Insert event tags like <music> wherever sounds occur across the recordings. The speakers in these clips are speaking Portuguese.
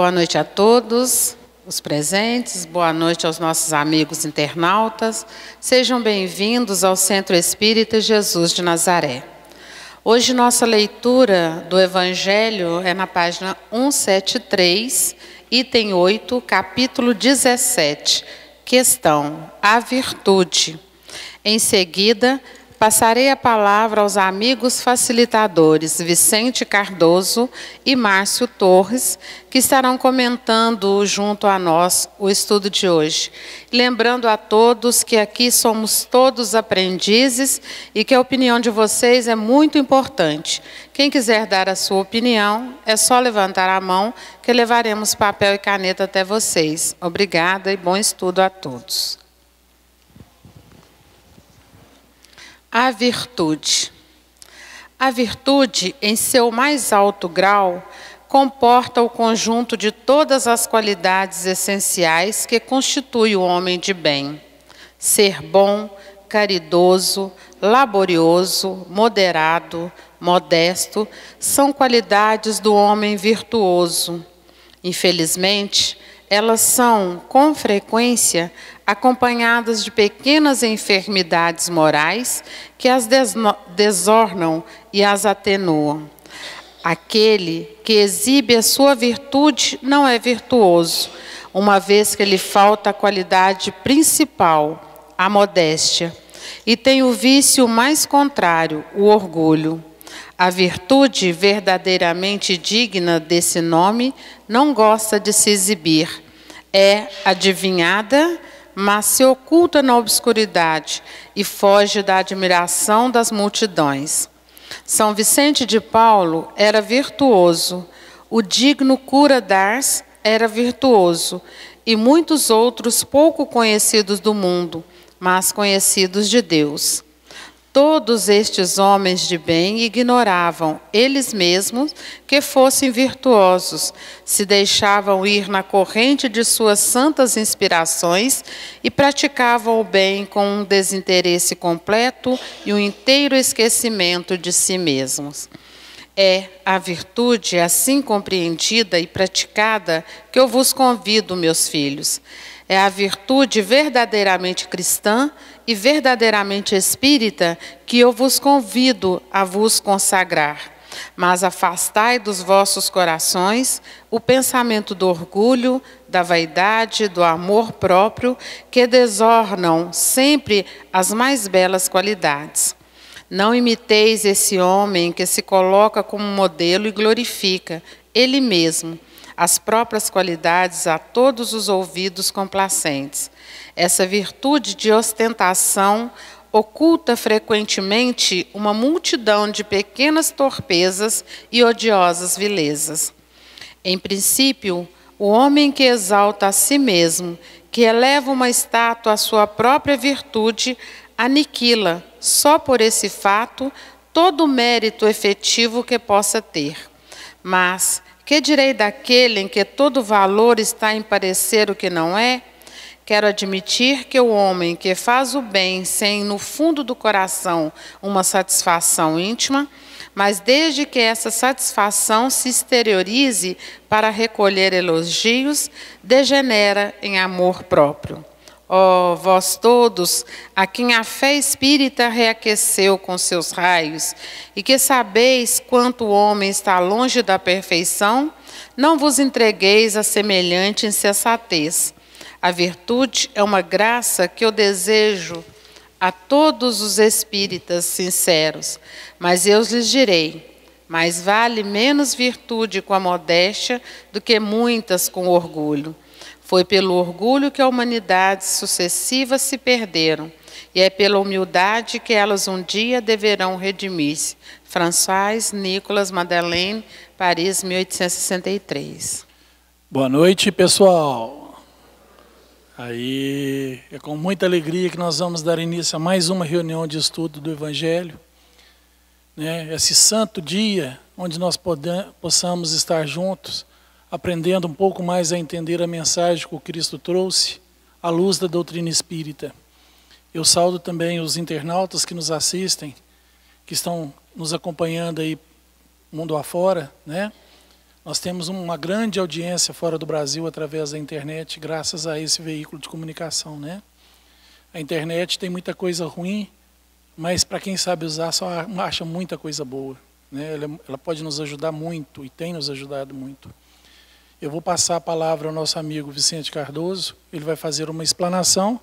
Boa noite a todos os presentes, boa noite aos nossos amigos internautas. Sejam bem-vindos ao Centro Espírita Jesus de Nazaré. Hoje nossa leitura do Evangelho é na página 173, item 8, capítulo 17, questão: a virtude. Em seguida, Passarei a palavra aos amigos facilitadores Vicente Cardoso e Márcio Torres, que estarão comentando junto a nós o estudo de hoje. Lembrando a todos que aqui somos todos aprendizes e que a opinião de vocês é muito importante. Quem quiser dar a sua opinião, é só levantar a mão que levaremos papel e caneta até vocês. Obrigada e bom estudo a todos. A virtude. A virtude, em seu mais alto grau, comporta o conjunto de todas as qualidades essenciais que constitui o homem de bem. Ser bom, caridoso, laborioso, moderado, modesto, são qualidades do homem virtuoso. Infelizmente, elas são, com frequência, acompanhadas de pequenas enfermidades morais que as desornam e as atenuam. Aquele que exibe a sua virtude não é virtuoso, uma vez que lhe falta a qualidade principal, a modéstia, e tem o vício mais contrário, o orgulho. A virtude verdadeiramente digna desse nome não gosta de se exibir. É adivinhada, mas se oculta na obscuridade e foge da admiração das multidões. São Vicente de Paulo era virtuoso, o digno cura d'Ars era virtuoso, e muitos outros pouco conhecidos do mundo, mas conhecidos de Deus. Todos estes homens de bem ignoravam, eles mesmos, que fossem virtuosos, se deixavam ir na corrente de suas santas inspirações e praticavam o bem com um desinteresse completo e um inteiro esquecimento de si mesmos. É a virtude assim compreendida e praticada que eu vos convido, meus filhos. É a virtude verdadeiramente cristã e verdadeiramente espírita que eu vos convido a vos consagrar. Mas afastai dos vossos corações o pensamento do orgulho, da vaidade, do amor próprio, que desornam sempre as mais belas qualidades. Não imiteis esse homem que se coloca como modelo e glorifica ele mesmo as próprias qualidades a todos os ouvidos complacentes. Essa virtude de ostentação oculta frequentemente uma multidão de pequenas torpezas e odiosas vilezas. Em princípio, o homem que exalta a si mesmo, que eleva uma estátua à sua própria virtude, aniquila, só por esse fato, todo o mérito efetivo que possa ter. Mas, que direi daquele em que todo valor está em parecer o que não é? Quero admitir que o homem que faz o bem sem, no fundo do coração, uma satisfação íntima, mas desde que essa satisfação se exteriorize para recolher elogios, degenera em amor próprio. Ó oh, vós todos, a quem a fé espírita reaqueceu com seus raios, e que sabeis quanto o homem está longe da perfeição, não vos entregueis a semelhante insensatez. A virtude é uma graça que eu desejo a todos os espíritas sinceros, mas eu lhes direi: mais vale menos virtude com a modéstia do que muitas com orgulho. Foi pelo orgulho que a humanidade sucessiva se perderam, e é pela humildade que elas um dia deverão redimir-se. François Nicolas Madeleine, Paris, 1863. Boa noite, pessoal. Aí é com muita alegria que nós vamos dar início a mais uma reunião de estudo do Evangelho. Né? Esse santo dia onde nós possamos estar juntos aprendendo um pouco mais a entender a mensagem que o Cristo trouxe à luz da doutrina espírita. Eu saldo também os internautas que nos assistem, que estão nos acompanhando aí mundo afora, né? Nós temos uma grande audiência fora do Brasil através da internet, graças a esse veículo de comunicação, né? A internet tem muita coisa ruim, mas para quem sabe usar só acha muita coisa boa. Né? Ela, pode nos ajudar muito e tem nos ajudado muito. Eu vou passar a palavra ao nosso amigo Vicente Cardoso, ele vai fazer uma explanação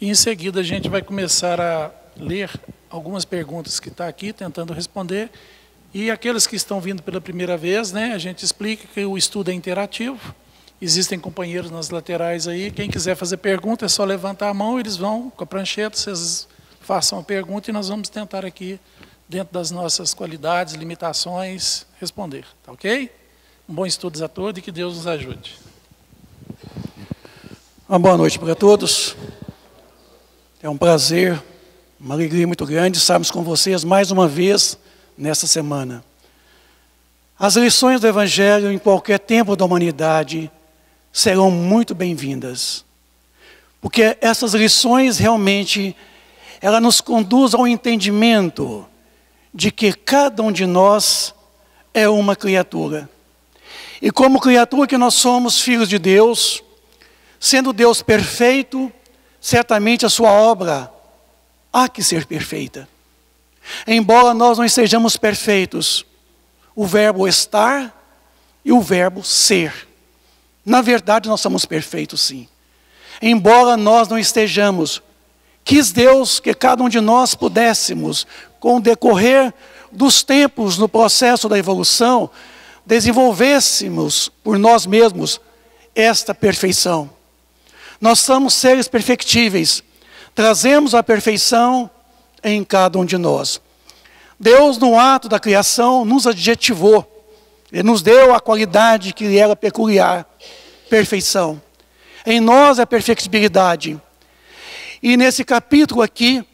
e em seguida a gente vai começar a ler algumas perguntas que está aqui, tentando responder. E aqueles que estão vindo pela primeira vez, né, a gente explica que o estudo é interativo. Existem companheiros nas laterais aí. Quem quiser fazer pergunta é só levantar a mão, eles vão com a prancheta, vocês façam a pergunta e nós vamos tentar aqui, dentro das nossas qualidades, limitações, responder. Tá ok? Um bom estudo a todos e que Deus nos ajude. Uma boa noite para todos. É um prazer uma alegria muito grande estarmos com vocês mais uma vez nesta semana. As lições do Evangelho em qualquer tempo da humanidade serão muito bem-vindas. Porque essas lições realmente ela nos conduz ao entendimento de que cada um de nós é uma criatura. E como criatura que nós somos filhos de Deus, sendo Deus perfeito, certamente a sua obra há que ser perfeita. Embora nós não estejamos perfeitos, o verbo estar e o verbo ser. Na verdade, nós somos perfeitos sim. Embora nós não estejamos, quis Deus que cada um de nós pudéssemos, com o decorrer dos tempos no processo da evolução, desenvolvêssemos por nós mesmos esta perfeição. Nós somos seres perfectíveis, trazemos a perfeição em cada um de nós. Deus, no ato da criação, nos adjetivou, Ele nos deu a qualidade que lhe era peculiar, perfeição. Em nós é perfectibilidade. E nesse capítulo aqui,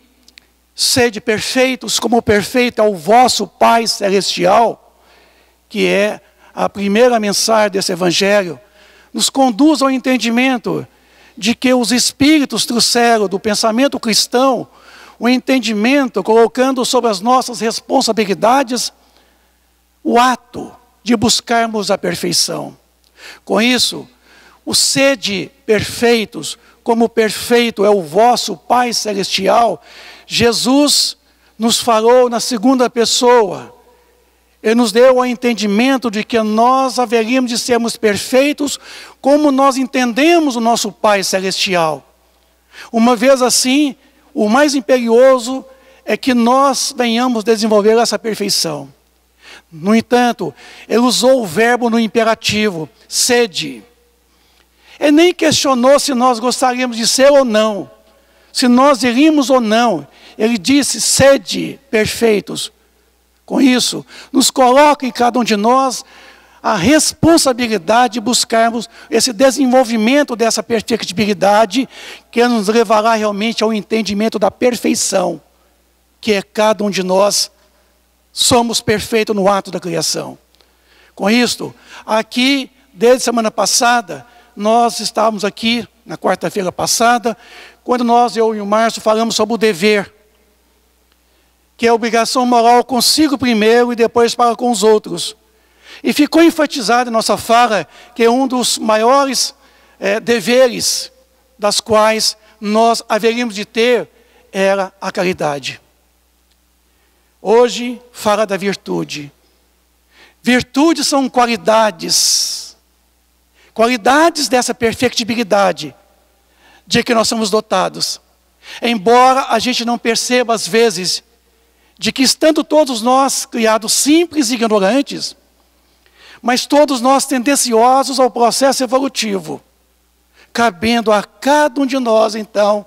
sede perfeitos, como perfeito é o vosso Pai Celestial, que é a primeira mensagem desse Evangelho, nos conduz ao entendimento de que os espíritos trouxeram do pensamento cristão o entendimento, colocando sobre as nossas responsabilidades o ato de buscarmos a perfeição. Com isso, o sede perfeitos, como perfeito é o vosso Pai Celestial, Jesus nos falou na segunda pessoa, ele nos deu o entendimento de que nós haveríamos de sermos perfeitos como nós entendemos o nosso Pai Celestial. Uma vez assim, o mais imperioso é que nós venhamos desenvolver essa perfeição. No entanto, ele usou o verbo no imperativo, sede. Ele nem questionou se nós gostaríamos de ser ou não, se nós iríamos ou não. Ele disse: sede perfeitos com isso, nos coloca em cada um de nós a responsabilidade de buscarmos esse desenvolvimento dessa perfectibilidade que nos levará realmente ao entendimento da perfeição, que é cada um de nós somos perfeitos no ato da criação. Com isto, aqui, desde semana passada, nós estávamos aqui, na quarta-feira passada, quando nós, eu e o Márcio, falamos sobre o dever que é obrigação moral consigo primeiro e depois para com os outros. E ficou enfatizado em nossa fala que é um dos maiores é, deveres das quais nós haveríamos de ter era a caridade. Hoje fala da virtude. Virtudes são qualidades, qualidades dessa perfectibilidade de que nós somos dotados. Embora a gente não perceba às vezes de que estando todos nós criados simples e ignorantes, mas todos nós tendenciosos ao processo evolutivo, cabendo a cada um de nós, então,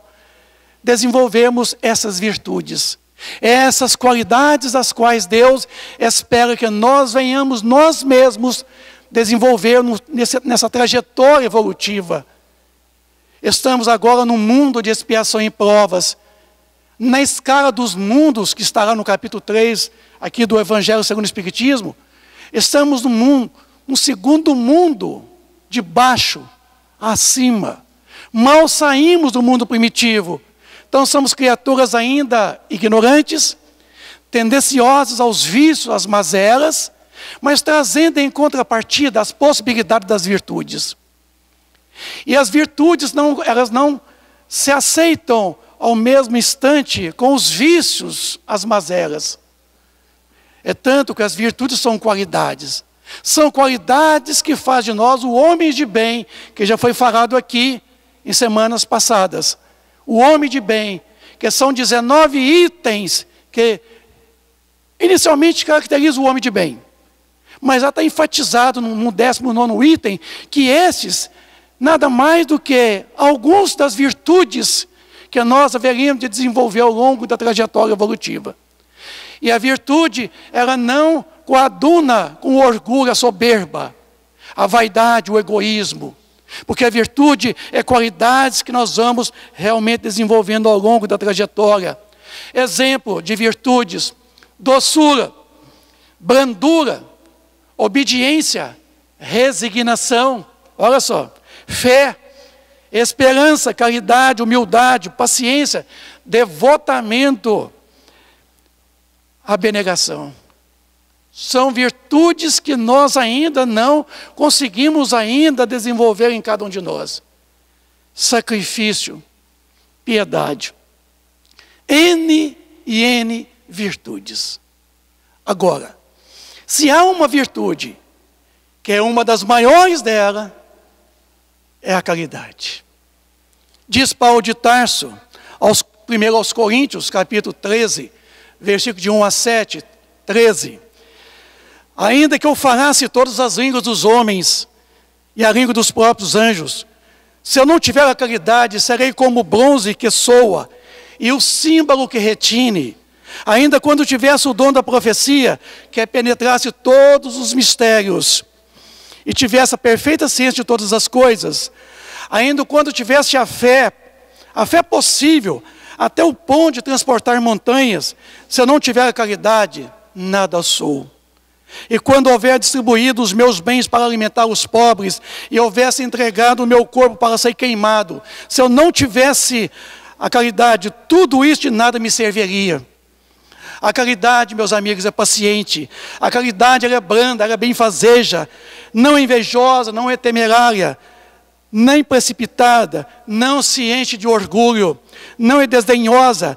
desenvolvermos essas virtudes, essas qualidades das quais Deus espera que nós venhamos nós mesmos desenvolver nessa trajetória evolutiva. Estamos agora num mundo de expiação e provas, na escala dos mundos, que estará no capítulo 3 aqui do Evangelho segundo o Espiritismo, estamos no mundo, no segundo mundo, de baixo acima. Mal saímos do mundo primitivo. Então somos criaturas ainda ignorantes, tendenciosas aos vícios, às mazelas, mas trazendo em contrapartida as possibilidades das virtudes. E as virtudes não, elas não se aceitam ao mesmo instante com os vícios, as mazelas. É tanto que as virtudes são qualidades. São qualidades que faz de nós o homem de bem, que já foi falado aqui em semanas passadas. O homem de bem, que são 19 itens que inicialmente caracterizam o homem de bem. Mas já está enfatizado no 19 item que esses, nada mais do que alguns das virtudes que nós haveríamos de desenvolver ao longo da trajetória evolutiva. E a virtude, ela não coaduna com o orgulho, a soberba, a vaidade, o egoísmo. Porque a virtude é qualidades que nós vamos realmente desenvolvendo ao longo da trajetória. Exemplo de virtudes: doçura, brandura, obediência, resignação. Olha só, fé, esperança, caridade, humildade, paciência, devotamento, abnegação. São virtudes que nós ainda não conseguimos ainda desenvolver em cada um de nós. Sacrifício, piedade. N e N virtudes. Agora, se há uma virtude que é uma das maiores dela, é a caridade. Diz Paulo de Tarso, aos, primeiro aos Coríntios, capítulo 13, versículo de 1 a 7, 13. Ainda que eu falasse todas as línguas dos homens e a língua dos próprios anjos, se eu não tiver a caridade, serei como o bronze que soa e o símbolo que retine. Ainda quando tivesse o dom da profecia, que penetrasse todos os mistérios e tivesse a perfeita ciência de todas as coisas, ainda quando tivesse a fé, a fé possível, até o ponto de transportar montanhas, se eu não tiver a caridade, nada sou. E quando houver distribuído os meus bens para alimentar os pobres, e houvesse entregado o meu corpo para ser queimado, se eu não tivesse a caridade, tudo isso de nada me serviria. A caridade, meus amigos, é paciente. A caridade ela é branda, ela é benfazeja, não é invejosa, não é temerária, nem precipitada, não se enche de orgulho, não é desdenhosa,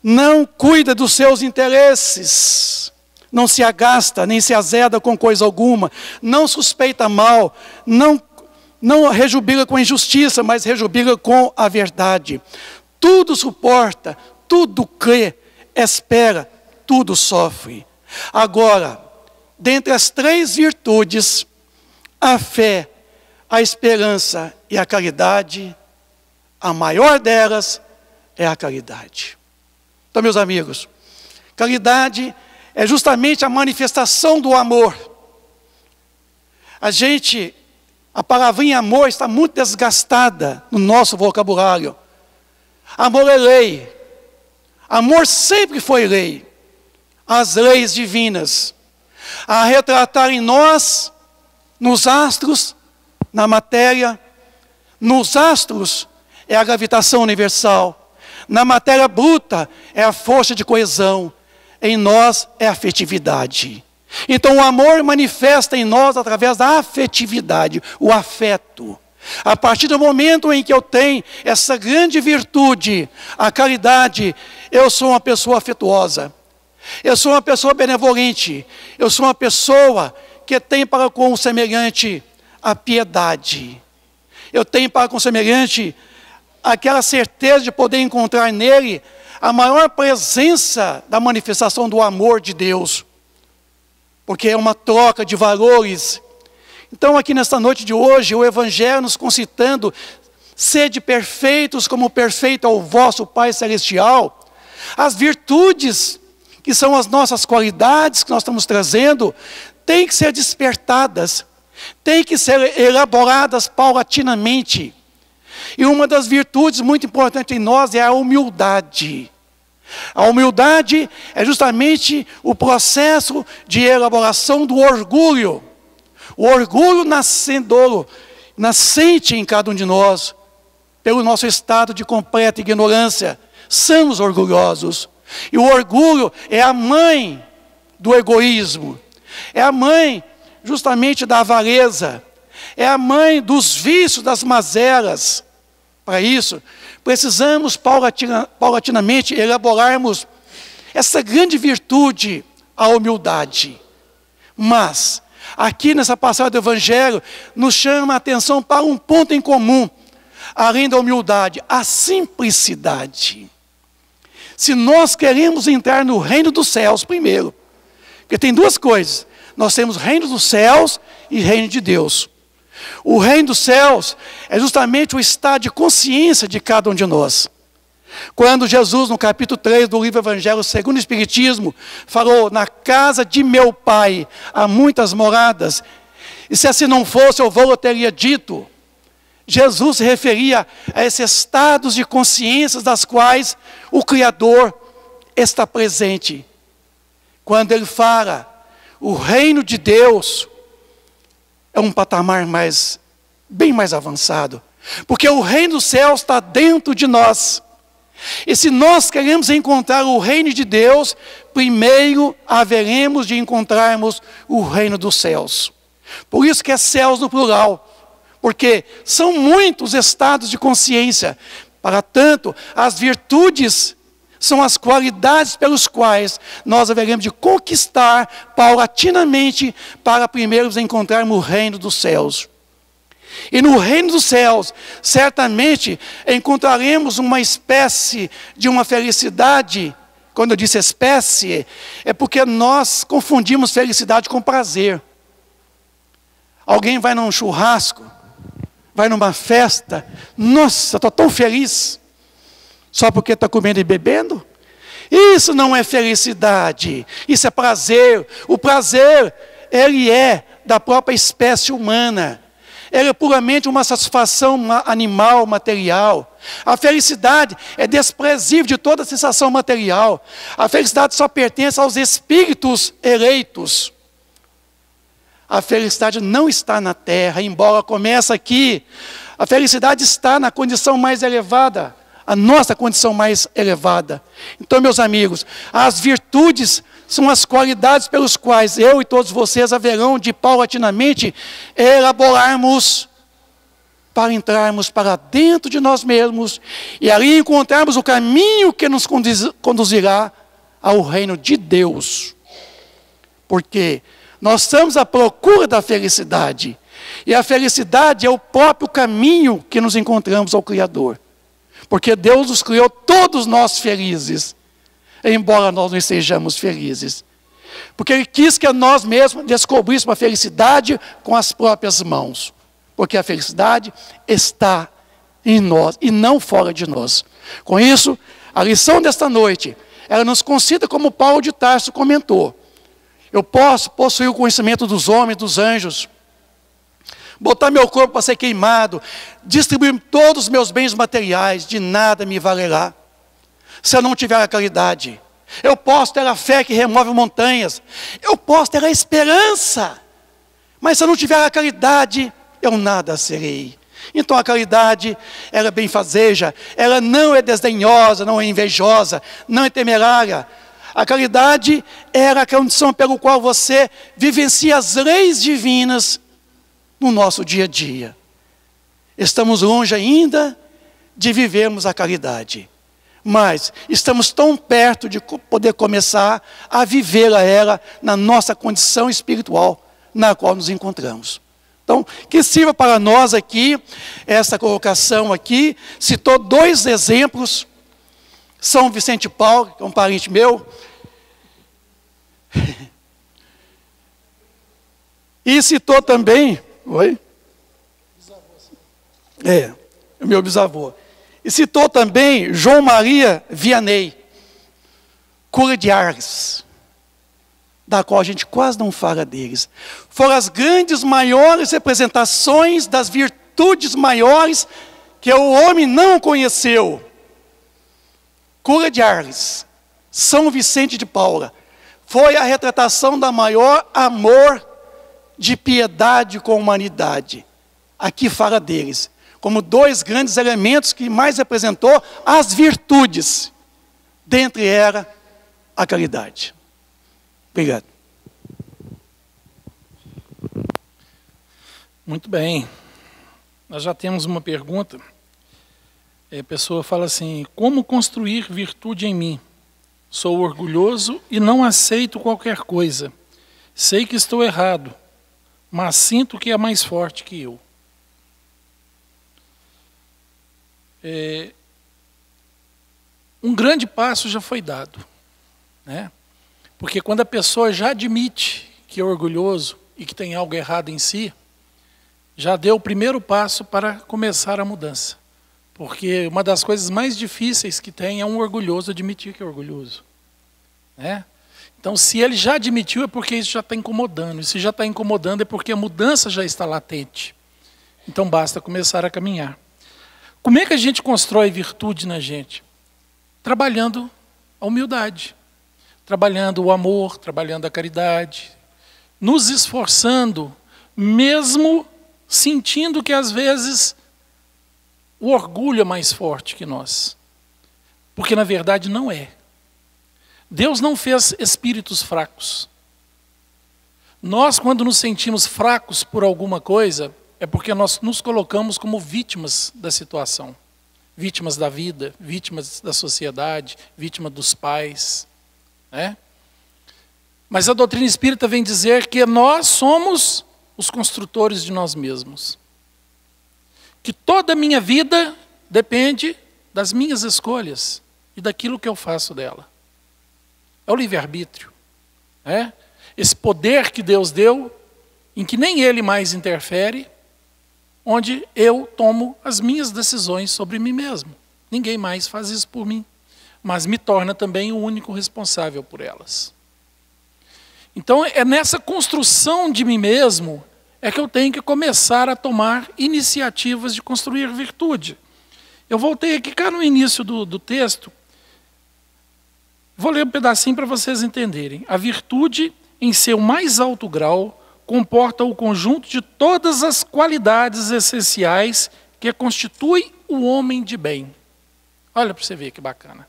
não cuida dos seus interesses, não se agasta, nem se azeda com coisa alguma, não suspeita mal, não, não rejubila com injustiça, mas rejubila com a verdade. Tudo suporta, tudo crê, espera, tudo sofre. Agora, dentre as três virtudes, a fé, a esperança e a caridade, a maior delas é a caridade. Então, meus amigos, caridade é justamente a manifestação do amor. A gente, a palavrinha amor está muito desgastada no nosso vocabulário. Amor é lei, Amor sempre foi lei. As leis divinas. A retratar em nós, nos astros, na matéria. Nos astros é a gravitação universal. Na matéria bruta é a força de coesão. Em nós é a afetividade. Então o amor manifesta em nós através da afetividade, o afeto. A partir do momento em que eu tenho essa grande virtude, a caridade, eu sou uma pessoa afetuosa. Eu sou uma pessoa benevolente. Eu sou uma pessoa que tem para com o semelhante a piedade. Eu tenho para com o semelhante aquela certeza de poder encontrar nele a maior presença da manifestação do amor de Deus. Porque é uma troca de valores então, aqui nesta noite de hoje, o Evangelho nos concitando, sede perfeitos como perfeito é o vosso Pai Celestial. As virtudes, que são as nossas qualidades que nós estamos trazendo, têm que ser despertadas, têm que ser elaboradas paulatinamente. E uma das virtudes muito importantes em nós é a humildade. A humildade é justamente o processo de elaboração do orgulho. O orgulho nascendo, nascente em cada um de nós, pelo nosso estado de completa ignorância, somos orgulhosos. E o orgulho é a mãe do egoísmo. é a mãe justamente da avareza, é a mãe dos vícios, das mazelas. Para isso, precisamos paulatina, paulatinamente elaborarmos essa grande virtude, a humildade. Mas, aqui nessa passagem do Evangelho, nos chama a atenção para um ponto em comum, além da humildade, a simplicidade. Se nós queremos entrar no reino dos céus, primeiro, porque tem duas coisas: nós temos reino dos céus e reino de Deus. O reino dos céus é justamente o estado de consciência de cada um de nós. Quando Jesus, no capítulo 3 do livro Evangelho segundo o Espiritismo, falou: Na casa de meu pai há muitas moradas, e se assim não fosse, eu vou, eu teria dito. Jesus se referia a esses estados de consciência das quais o Criador está presente. Quando ele fala, o reino de Deus é um patamar mais, bem mais avançado, porque o reino dos céus está dentro de nós. E se nós queremos encontrar o reino de Deus, primeiro haveremos de encontrarmos o reino dos céus. Por isso que é céus no plural, porque são muitos estados de consciência. Para tanto, as virtudes são as qualidades pelos quais nós haveremos de conquistar paulatinamente para primeiro encontrarmos o reino dos céus. E no reino dos céus, certamente encontraremos uma espécie de uma felicidade. Quando eu disse espécie, é porque nós confundimos felicidade com prazer. Alguém vai num churrasco, vai numa festa, nossa, estou tão feliz, só porque está comendo e bebendo? Isso não é felicidade, isso é prazer. O prazer, ele é da própria espécie humana ela é puramente uma satisfação animal, material. A felicidade é desprezível de toda sensação material. A felicidade só pertence aos espíritos eleitos. A felicidade não está na terra, embora comece aqui. A felicidade está na condição mais elevada, a nossa condição mais elevada. Então, meus amigos, as virtudes são as qualidades pelos quais eu e todos vocês haverão de paulatinamente elaborarmos para entrarmos para dentro de nós mesmos e ali encontrarmos o caminho que nos conduzirá ao reino de Deus. Porque nós estamos à procura da felicidade. E a felicidade é o próprio caminho que nos encontramos ao Criador. Porque Deus nos criou todos nós felizes embora nós não estejamos felizes. Porque Ele quis que nós mesmos descobríssemos a felicidade com as próprias mãos. Porque a felicidade está em nós e não fora de nós. Com isso, a lição desta noite, ela nos considera como Paulo de Tarso comentou. Eu posso possuir o conhecimento dos homens, dos anjos, botar meu corpo para ser queimado, distribuir todos os meus bens materiais, de nada me valerá se eu não tiver a caridade. Eu posso ter a fé que remove montanhas. Eu posso ter a esperança. Mas se eu não tiver a caridade, eu nada serei. Então a caridade, ela é benfazeja, ela não é desdenhosa, não é invejosa, não é temerária. A caridade era a condição pelo qual você vivencia as leis divinas no nosso dia a dia. Estamos longe ainda de vivermos a caridade mas estamos tão perto de poder começar a viver a ela na nossa condição espiritual na qual nos encontramos. Então, que sirva para nós aqui, essa colocação aqui, citou dois exemplos, São Vicente Paulo, que é um parente meu, <laughs> e citou também, oi? É, o meu bisavô. E citou também João Maria Vianney, cura de Ars, da qual a gente quase não fala deles. Foram as grandes, maiores representações das virtudes maiores que o homem não conheceu. Cura de Ars, São Vicente de Paula, foi a retratação da maior amor de piedade com humanidade. Aqui fala deles como dois grandes elementos que mais representou as virtudes, dentre elas a caridade. Obrigado. Muito bem. Nós já temos uma pergunta. A pessoa fala assim: Como construir virtude em mim? Sou orgulhoso e não aceito qualquer coisa. Sei que estou errado, mas sinto que é mais forte que eu. É, um grande passo já foi dado. Né? Porque quando a pessoa já admite que é orgulhoso e que tem algo errado em si, já deu o primeiro passo para começar a mudança. Porque uma das coisas mais difíceis que tem é um orgulhoso admitir que é orgulhoso. Né? Então, se ele já admitiu, é porque isso já está incomodando. E se já está incomodando, é porque a mudança já está latente. Então, basta começar a caminhar. Como é que a gente constrói virtude na gente? Trabalhando a humildade, trabalhando o amor, trabalhando a caridade, nos esforçando, mesmo sentindo que às vezes o orgulho é mais forte que nós. Porque na verdade não é. Deus não fez espíritos fracos. Nós, quando nos sentimos fracos por alguma coisa, é porque nós nos colocamos como vítimas da situação. Vítimas da vida, vítimas da sociedade, vítimas dos pais. Né? Mas a doutrina espírita vem dizer que nós somos os construtores de nós mesmos que toda a minha vida depende das minhas escolhas e daquilo que eu faço dela. É o livre-arbítrio. É? Esse poder que Deus deu, em que nem Ele mais interfere, onde eu tomo as minhas decisões sobre mim mesmo. Ninguém mais faz isso por mim, mas me torna também o único responsável por elas. Então é nessa construção de mim mesmo é que eu tenho que começar a tomar iniciativas de construir virtude. Eu voltei aqui cá no início do, do texto. Vou ler um pedacinho para vocês entenderem. A virtude, em seu mais alto grau, comporta o conjunto de todas as qualidades essenciais que constituem o homem de bem. Olha para você ver que bacana.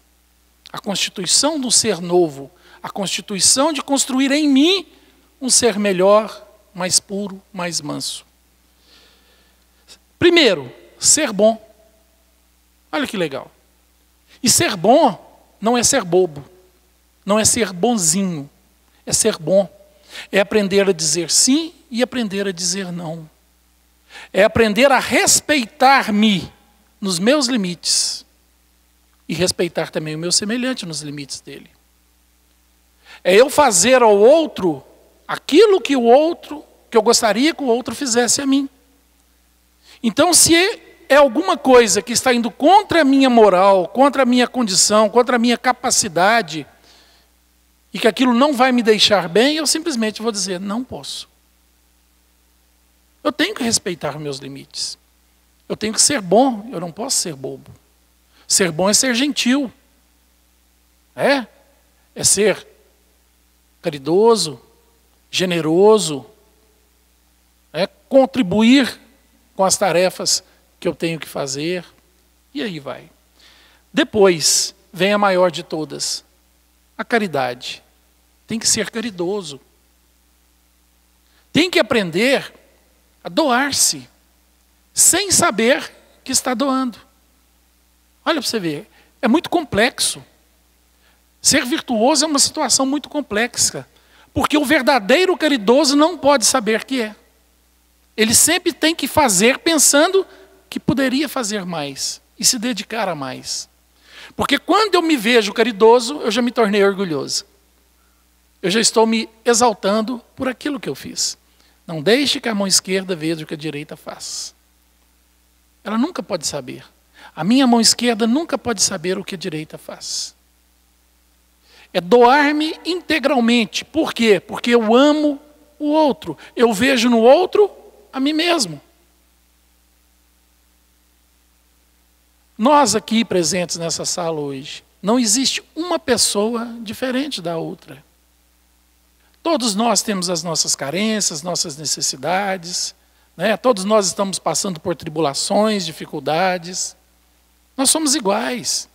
A constituição do ser novo, a constituição de construir em mim um ser melhor, mais puro, mais manso. Primeiro, ser bom. Olha que legal. E ser bom não é ser bobo, não é ser bonzinho, é ser bom. É aprender a dizer sim e aprender a dizer não. É aprender a respeitar-me nos meus limites e respeitar também o meu semelhante nos limites dele. É eu fazer ao outro aquilo que o outro, que eu gostaria que o outro fizesse a mim. Então, se é alguma coisa que está indo contra a minha moral, contra a minha condição, contra a minha capacidade, e que aquilo não vai me deixar bem, eu simplesmente vou dizer: não posso. Eu tenho que respeitar meus limites. Eu tenho que ser bom, eu não posso ser bobo. Ser bom é ser gentil. É? É ser caridoso, generoso, é contribuir com as tarefas que eu tenho que fazer, e aí vai. Depois vem a maior de todas, a caridade. Tem que ser caridoso. Tem que aprender a doar-se, sem saber que está doando. Olha para você ver, é muito complexo. Ser virtuoso é uma situação muito complexa. Porque o verdadeiro caridoso não pode saber que é. Ele sempre tem que fazer pensando que poderia fazer mais e se dedicar a mais. Porque quando eu me vejo caridoso, eu já me tornei orgulhoso. Eu já estou me exaltando por aquilo que eu fiz. Não deixe que a mão esquerda veja o que a direita faz. Ela nunca pode saber. A minha mão esquerda nunca pode saber o que a direita faz. É doar-me integralmente. Por quê? Porque eu amo o outro. Eu vejo no outro a mim mesmo. Nós aqui presentes nessa sala hoje, não existe uma pessoa diferente da outra. Todos nós temos as nossas carências, nossas necessidades, né? todos nós estamos passando por tribulações, dificuldades. Nós somos iguais.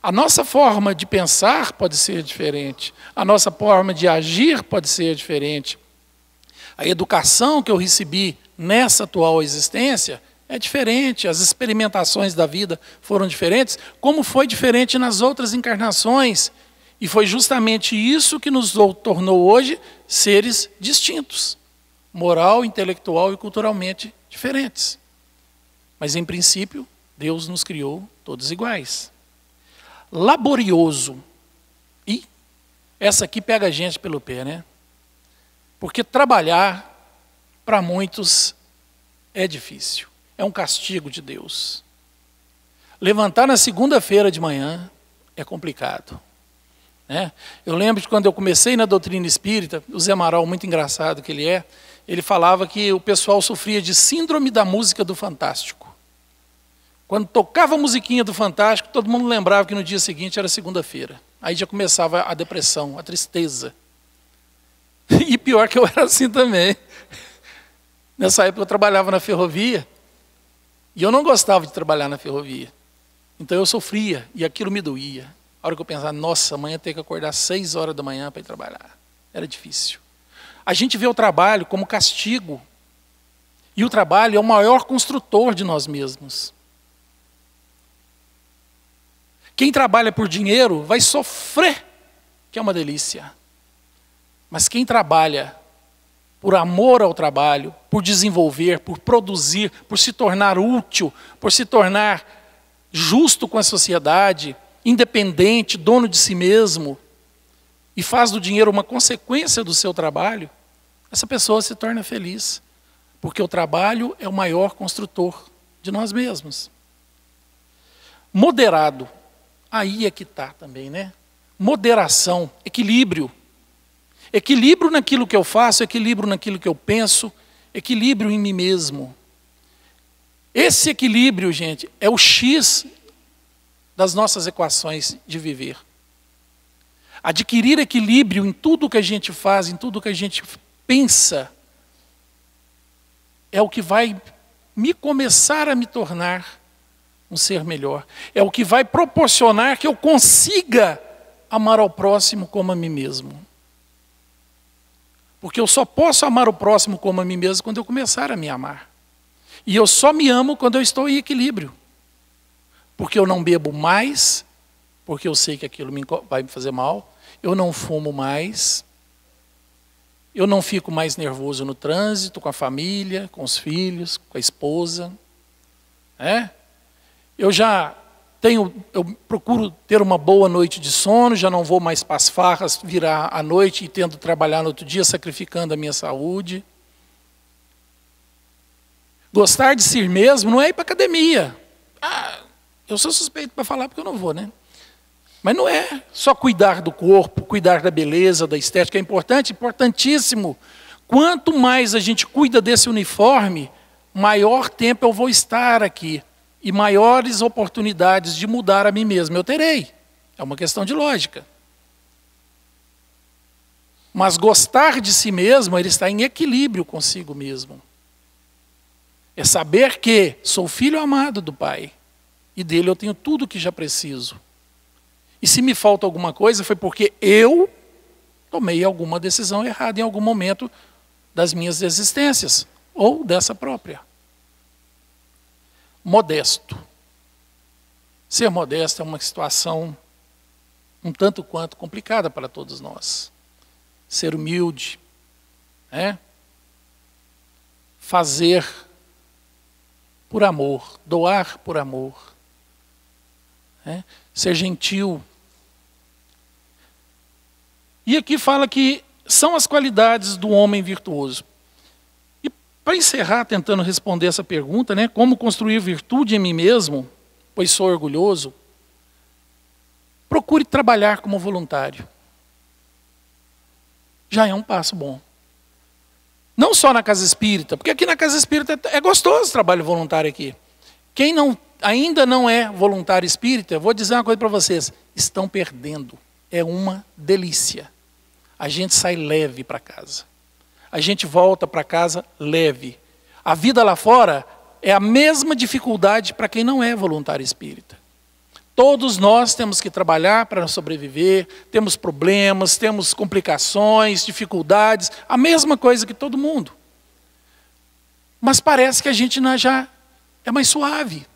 A nossa forma de pensar pode ser diferente, a nossa forma de agir pode ser diferente. A educação que eu recebi nessa atual existência é diferente, as experimentações da vida foram diferentes, como foi diferente nas outras encarnações. E foi justamente isso que nos tornou hoje seres distintos, moral, intelectual e culturalmente diferentes. Mas, em princípio, Deus nos criou todos iguais. Laborioso. E essa aqui pega a gente pelo pé, né? Porque trabalhar, para muitos, é difícil. É um castigo de Deus. Levantar na segunda-feira de manhã é complicado. Né? Eu lembro de quando eu comecei na doutrina espírita, o Zé Amaral, muito engraçado que ele é, ele falava que o pessoal sofria de síndrome da música do Fantástico. Quando tocava a musiquinha do Fantástico, todo mundo lembrava que no dia seguinte era segunda-feira. Aí já começava a depressão, a tristeza. <laughs> E pior que eu era assim também. <laughs> Nessa época eu trabalhava na ferrovia e eu não gostava de trabalhar na ferrovia. Então eu sofria e aquilo me doía. A hora que eu pensava, nossa, amanhã tem que acordar seis horas da manhã para ir trabalhar. Era difícil. A gente vê o trabalho como castigo. E o trabalho é o maior construtor de nós mesmos. Quem trabalha por dinheiro vai sofrer, que é uma delícia. Mas quem trabalha por amor ao trabalho, por desenvolver, por produzir, por se tornar útil, por se tornar justo com a sociedade, independente, dono de si mesmo, e faz do dinheiro uma consequência do seu trabalho, essa pessoa se torna feliz. Porque o trabalho é o maior construtor de nós mesmos. Moderado. Aí é que está também, né? Moderação, equilíbrio. Equilíbrio naquilo que eu faço, equilíbrio naquilo que eu penso, equilíbrio em mim mesmo. Esse equilíbrio, gente, é o X das nossas equações de viver. Adquirir equilíbrio em tudo que a gente faz, em tudo que a gente pensa, é o que vai me começar a me tornar um ser melhor. É o que vai proporcionar que eu consiga amar ao próximo como a mim mesmo. Porque eu só posso amar o próximo como a mim mesmo quando eu começar a me amar. E eu só me amo quando eu estou em equilíbrio porque eu não bebo mais, porque eu sei que aquilo vai me fazer mal, eu não fumo mais, eu não fico mais nervoso no trânsito, com a família, com os filhos, com a esposa. É? Eu já tenho, eu procuro ter uma boa noite de sono, já não vou mais para as farras virar à noite e tendo trabalhar no outro dia, sacrificando a minha saúde. Gostar de si mesmo não é ir para academia. Eu sou suspeito para falar porque eu não vou, né? Mas não é só cuidar do corpo, cuidar da beleza, da estética, é importante, importantíssimo. Quanto mais a gente cuida desse uniforme, maior tempo eu vou estar aqui e maiores oportunidades de mudar a mim mesmo eu terei. É uma questão de lógica. Mas gostar de si mesmo, ele está em equilíbrio consigo mesmo. É saber que sou filho amado do Pai e dele eu tenho tudo o que já preciso. E se me falta alguma coisa, foi porque eu tomei alguma decisão errada em algum momento das minhas existências, ou dessa própria. Modesto. Ser modesto é uma situação um tanto quanto complicada para todos nós. Ser humilde, né? fazer por amor, doar por amor né? ser gentil. E aqui fala que são as qualidades do homem virtuoso. E para encerrar, tentando responder essa pergunta, né, como construir virtude em mim mesmo, pois sou orgulhoso, procure trabalhar como voluntário. Já é um passo bom. Não só na casa espírita, porque aqui na casa espírita é gostoso o trabalho voluntário aqui. Quem não ainda não é voluntário espírita, vou dizer uma coisa para vocês: estão perdendo. É uma delícia. A gente sai leve para casa. A gente volta para casa leve. A vida lá fora é a mesma dificuldade para quem não é voluntário espírita. Todos nós temos que trabalhar para sobreviver, temos problemas, temos complicações, dificuldades, a mesma coisa que todo mundo. Mas parece que a gente já é mais suave.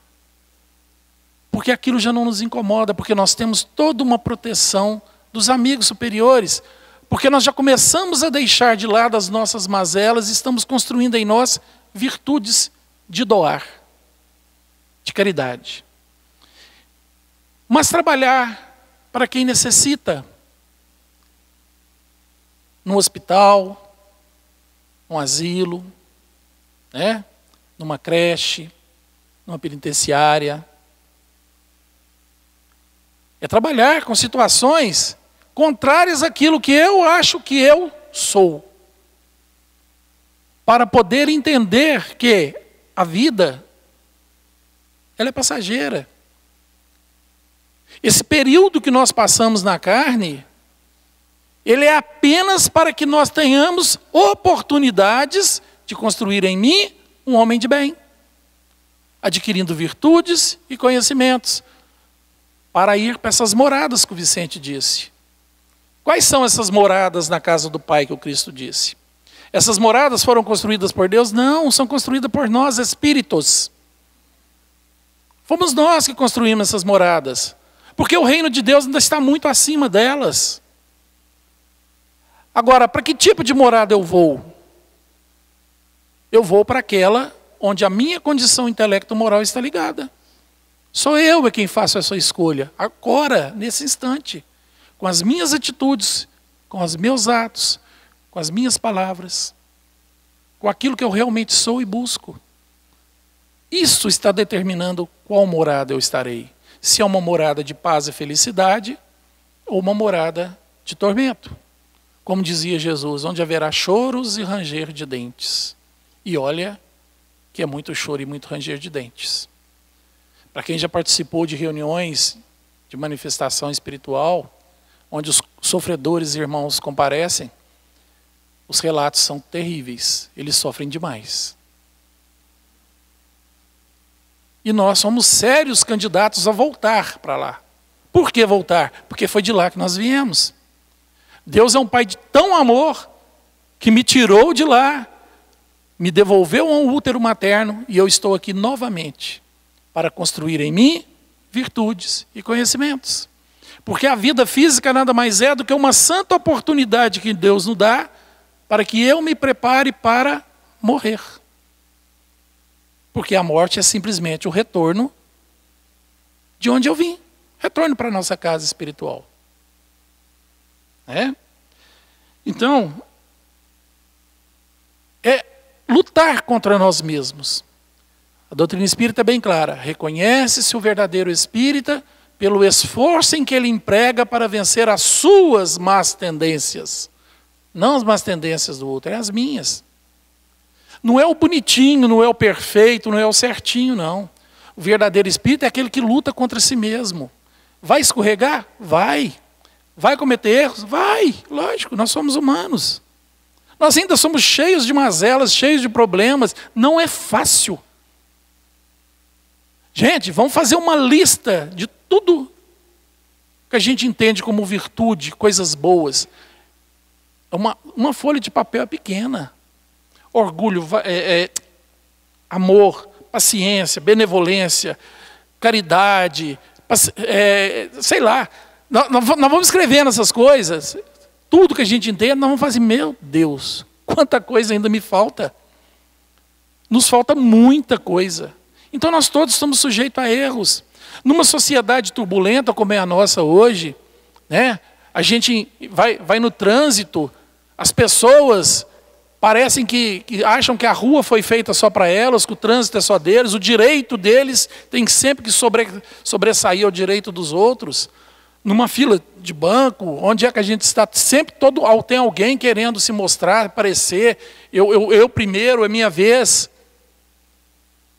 Porque aquilo já não nos incomoda, porque nós temos toda uma proteção dos amigos superiores, porque nós já começamos a deixar de lado as nossas mazelas e estamos construindo em nós virtudes de doar, de caridade. Mas trabalhar para quem necessita, no hospital, no asilo, né? numa creche, numa penitenciária. É trabalhar com situações contrárias àquilo que eu acho que eu sou. Para poder entender que a vida ela é passageira. Esse período que nós passamos na carne, ele é apenas para que nós tenhamos oportunidades de construir em mim um homem de bem, adquirindo virtudes e conhecimentos, para ir para essas moradas que o Vicente disse. Quais são essas moradas na casa do Pai que o Cristo disse? Essas moradas foram construídas por Deus? Não, são construídas por nós, espíritos. Fomos nós que construímos essas moradas. Porque o reino de Deus ainda está muito acima delas. Agora, para que tipo de morada eu vou? Eu vou para aquela onde a minha condição intelecto-moral está ligada. Sou eu é quem faço essa escolha, agora, nesse instante, com as minhas atitudes, com os meus atos, com as minhas palavras, com aquilo que eu realmente sou e busco. Isso está determinando qual morada eu estarei. Se é uma morada de paz e felicidade ou uma morada de tormento. Como dizia Jesus, onde haverá choros e ranger de dentes. E olha que é muito choro e muito ranger de dentes. Para quem já participou de reuniões de manifestação espiritual, onde os sofredores e irmãos comparecem, os relatos são terríveis, eles sofrem demais. E nós somos sérios candidatos a voltar para lá. Por que voltar? Porque foi de lá que nós viemos. Deus é um Pai de tão amor que me tirou de lá, me devolveu um útero materno e eu estou aqui novamente para construir em mim virtudes e conhecimentos. Porque a vida física nada mais é do que uma santa oportunidade que Deus nos dá para que eu me prepare para morrer. Porque a morte é simplesmente o retorno de onde eu vim retorno para a nossa casa espiritual. É? Então, é lutar contra nós mesmos. A doutrina espírita é bem clara: reconhece-se o verdadeiro espírita pelo esforço em que ele emprega para vencer as suas más tendências. Não as más tendências do outro, é as minhas. Não é o bonitinho, não é o perfeito, não é o certinho, não. O verdadeiro espírito é aquele que luta contra si mesmo. Vai escorregar? Vai. Vai cometer erros? Vai. Lógico, nós somos humanos. Nós ainda somos cheios de mazelas, cheios de problemas. Não é fácil. Gente, vamos fazer uma lista de tudo que a gente entende como virtude, coisas boas. Uma, uma folha de papel é pequena orgulho, é, é, amor, paciência, benevolência, caridade, é, sei lá. Nós, nós, vamos escrevendo essas coisas, tudo que a gente entende, nós vamos fazer, meu Deus, quanta coisa ainda me falta. Nos falta muita coisa. Então nós todos estamos sujeitos a erros. Numa sociedade turbulenta como é a nossa hoje, né, a gente vai, vai no trânsito, as pessoas parecem que, que, acham que a rua foi feita só para elas, que o trânsito é só deles, o direito deles tem sempre que sobre, sobressair ao direito dos outros. Numa fila de banco, onde é que a gente está? Sempre todo, tem alguém querendo se mostrar, aparecer, eu, eu, eu primeiro, é minha vez.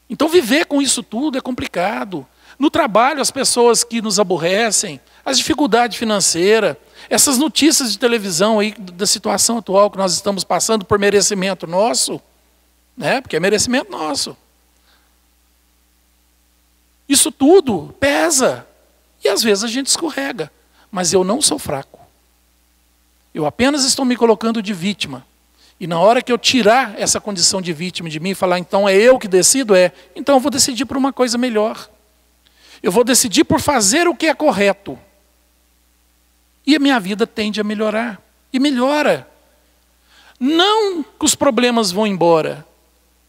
Então viver com isso tudo é complicado. No trabalho, as pessoas que nos aborrecem, as dificuldades financeiras, essas notícias de televisão aí da situação atual que nós estamos passando por merecimento nosso, né? Porque é merecimento nosso. Isso tudo pesa. E às vezes a gente escorrega. Mas eu não sou fraco. Eu apenas estou me colocando de vítima. E na hora que eu tirar essa condição de vítima de mim e falar, então é eu que decido, é, então eu vou decidir por uma coisa melhor. Eu vou decidir por fazer o que é correto. E a minha vida tende a melhorar. E melhora. Não que os problemas vão embora.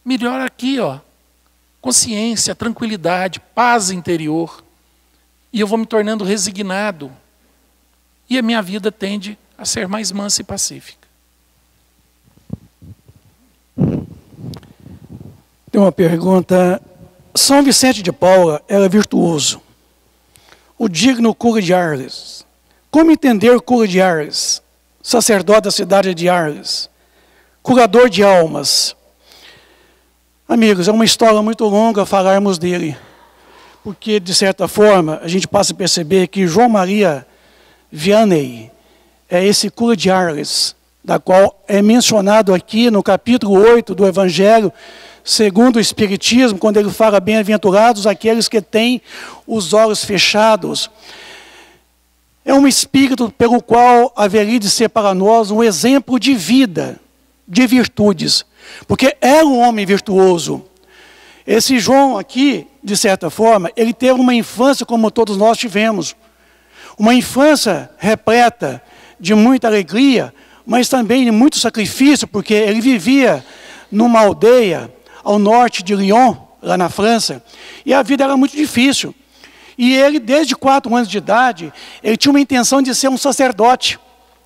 Melhora aqui, ó. Consciência, tranquilidade, paz interior. E eu vou me tornando resignado. E a minha vida tende a ser mais mansa e pacífica. Tem uma pergunta. São Vicente de Paula era virtuoso. O digno cura de Arles. Como entender o cura de Arles? Sacerdote da cidade de Arles. Curador de almas. Amigos, é uma história muito longa falarmos dele. Porque, de certa forma, a gente passa a perceber que João Maria Vianney é esse cura de Arles, da qual é mencionado aqui no capítulo 8 do Evangelho, segundo o Espiritismo, quando ele fala bem-aventurados aqueles que têm os olhos fechados. É um espírito pelo qual haveria de ser para nós um exemplo de vida, de virtudes, porque era um homem virtuoso. Esse João aqui, de certa forma, ele teve uma infância como todos nós tivemos. Uma infância repleta de muita alegria, mas também de muito sacrifício, porque ele vivia numa aldeia ao norte de Lyon, lá na França, e a vida era muito difícil. E ele, desde quatro anos de idade, ele tinha uma intenção de ser um sacerdote,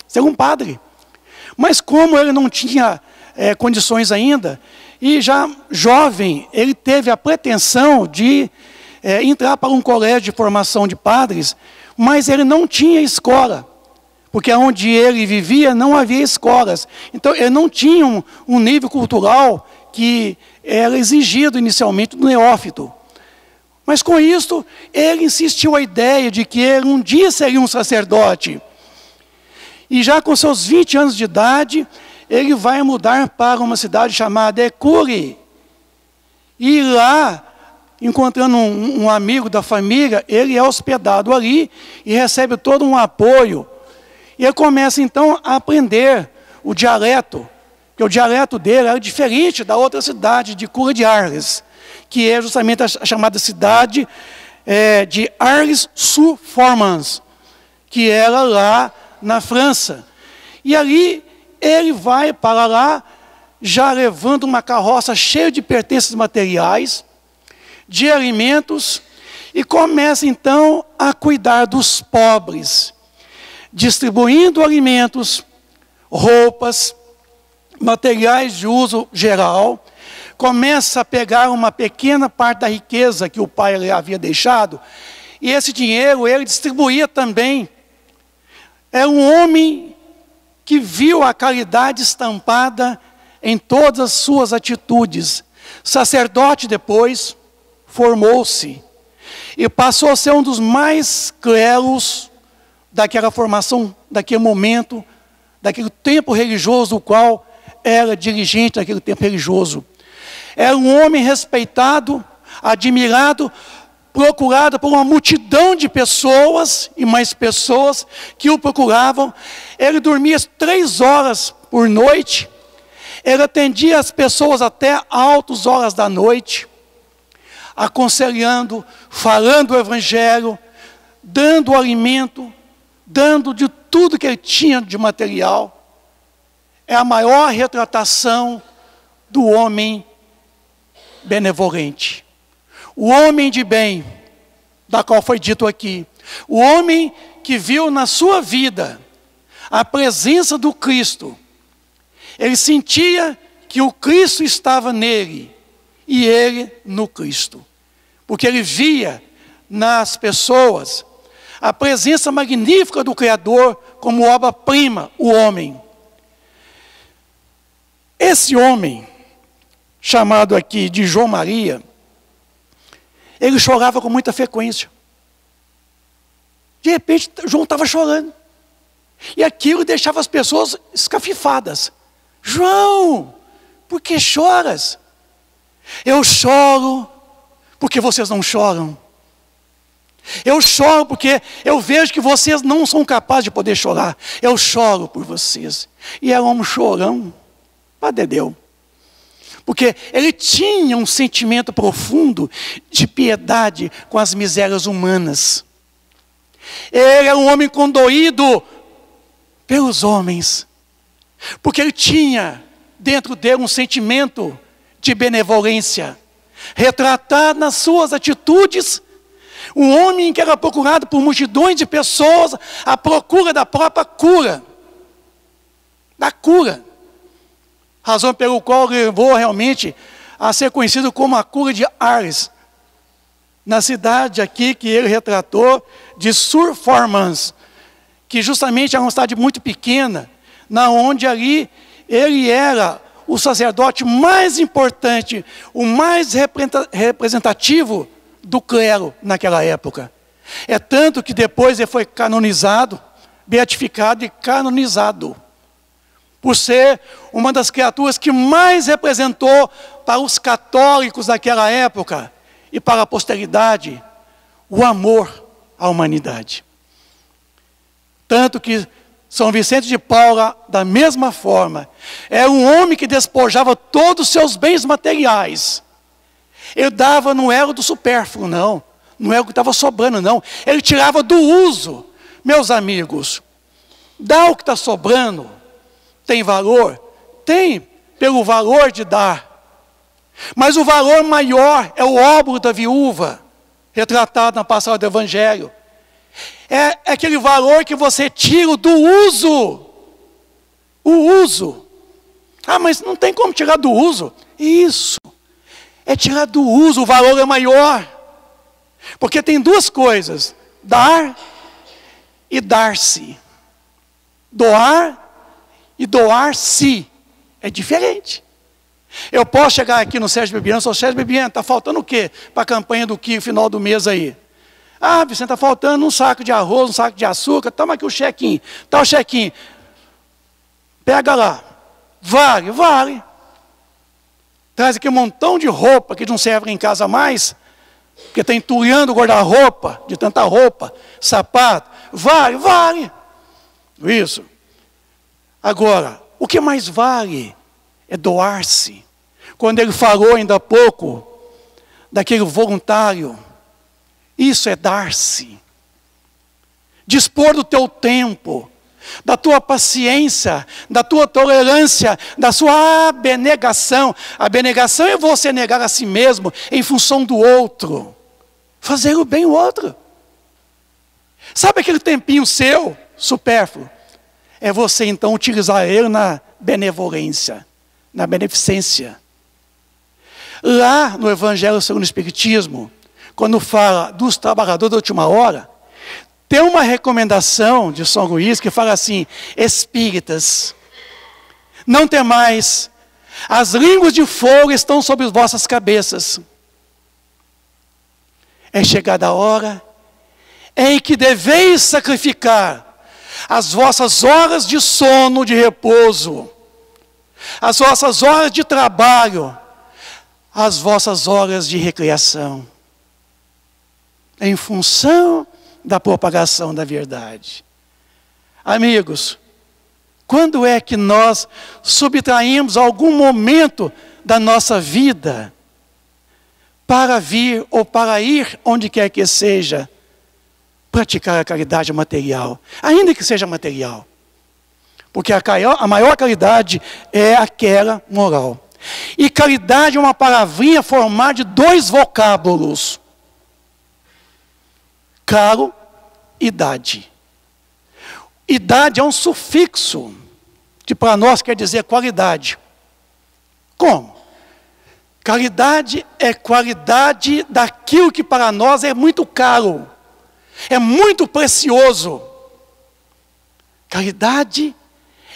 ser um padre. Mas como ele não tinha é, condições ainda, e já jovem, ele teve a pretensão de é, entrar para um colégio de formação de padres, mas ele não tinha escola, porque onde ele vivia não havia escolas. Então ele não tinha um, um nível cultural que era exigido inicialmente do neófito. Mas com isto, ele insistiu a ideia de que ele um dia seria um sacerdote. E já com seus 20 anos de idade, ele vai mudar para uma cidade chamada Ecuri. E lá, encontrando um, um, amigo da família, ele é hospedado ali e recebe todo um apoio. E ele começa então a aprender o dialeto porque o dialeto dele era diferente da outra cidade de Cura de Arles, que é justamente a chamada cidade é, de Arles-sur-Formans, que era lá na França. E ali ele vai para lá, já levando uma carroça cheia de pertences materiais, de alimentos, e começa então a cuidar dos pobres, distribuindo alimentos, roupas, materiais de uso geral, começa a pegar uma pequena parte da riqueza que o pai lhe havia deixado, e esse dinheiro ele distribuía também. É um homem que viu a caridade estampada em todas as suas atitudes. Sacerdote depois, formou-se e passou a ser um dos mais cleros daquela formação, daquele momento, daquele tempo religioso do qual era dirigente naquele tempo religioso. Era um homem respeitado, admirado, procurado por uma multidão de pessoas e mais pessoas que o procuravam. Ele dormia três horas por noite. Ele atendia as pessoas até altas horas da noite, aconselhando, falando o evangelho, dando alimento, dando de tudo que ele tinha de material é a maior retratação do homem benevolente. O homem de bem, da qual foi dito aqui. O homem que viu na sua vida a presença do Cristo. Ele sentia que o Cristo estava nele e ele no Cristo. Porque ele via nas pessoas a presença magnífica do Criador como obra-prima, o homem. Esse homem, chamado aqui de João Maria, ele chorava com muita frequência. De repente, João estava chorando. E aquilo deixava as pessoas escafifadas. João, por que choras? Eu choro porque vocês não choram. Eu choro porque eu vejo que vocês não são capazes de poder chorar. Eu choro por vocês. E era um chorão. para Dedeu. Porque ele tinha um sentimento profundo de piedade com as misérias humanas. Ele era um homem condoído pelos homens. Porque ele tinha dentro dele um sentimento de benevolência, retratado nas suas atitudes. Um homem que era procurado por multidões de pessoas à procura da própria cura. Da cura. Razão pelo qual levou realmente a ser conhecido como a cura de Ars. Na cidade aqui que ele retratou de Surformans, que justamente era uma cidade muito pequena, na onde ali ele era o sacerdote mais importante, o mais representativo do clero naquela época. É tanto que depois ele foi canonizado, beatificado e canonizado, por ser uma das criaturas que mais representou para os católicos daquela época e para a posteridade o amor à humanidade. Tanto que são Vicente de Paula, da mesma forma, era um homem que despojava todos os seus bens materiais. Ele dava, não era do supérfluo, não. Não era o que estava sobrando, não. Ele tirava do uso. Meus amigos, dá o que está sobrando. Tem valor? Tem, pelo valor de dar. Mas o valor maior é o óbolo da viúva, retratado na passagem do Evangelho é, é aquele valor que você tira do uso. O uso. Ah, mas não tem como tirar do uso. Isso. É tirar do uso, o valor é maior. Porque tem duas coisas: dar e dar-se. Doar e doar-se. É diferente. Eu posso chegar aqui no Sérgio Bebiano, sou Sérgio Bebiano, está faltando o quê para a campanha do que final do mês aí? Ah, Vicente, está faltando um saco de arroz, um saco de açúcar, toma aqui o chequinho. Tá o chequinho. Pega lá. Vale, vale. Traz aqui um montão de roupa que não serve em casa mais, porque está entulhando o guarda-roupa, de tanta roupa, sapato. Vale, vale. Isso. Agora, o que mais vale é doar-se. Quando ele falou ainda há pouco daquele voluntário isso é dar-se. Dispor do teu tempo, da tua paciência, da tua tolerância, da sua abnegação. Abnegação é você negar a si mesmo em função do outro. Fazer o bem ao outro. Sabe aquele tempinho seu, supérfluo? É você então utilizar ele na benevolência, na beneficência. Lá no Evangelho segundo o Espiritismo, quando fala dos trabalhadores da última hora, tem uma recomendação de São Luís que fala assim: espíritas, não temais, as línguas de fogo estão sobre as vossas cabeças. É chegada a hora em que deveis sacrificar as vossas horas de sono, de repouso, as vossas horas de trabalho, as vossas horas de recreação em função da propagação da verdade. Amigos, quando é que nós subtraímos algum momento da nossa vida para vir ou para ir onde quer que seja, praticar a caridade material, ainda que seja material? Porque a, maior caridade é aquela moral. E caridade é uma palavrinha formada de dois vocábulos caro, idade. Idade é um sufixo, que para nós quer dizer qualidade. Como? Caridade é qualidade daquilo que para nós é muito caro, é muito precioso. Caridade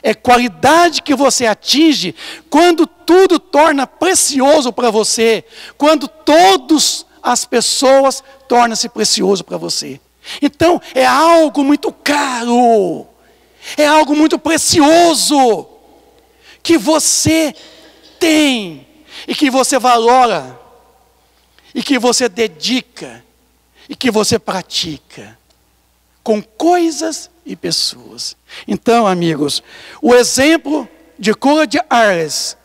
é qualidade que você atinge quando tudo torna precioso para você, quando todas as pessoas torna-se precioso para você. Então, é algo muito caro, é algo muito precioso, que você tem, e que você valora, e que você dedica, e que você pratica, com coisas e pessoas. Então, amigos, o exemplo de cura de Arles,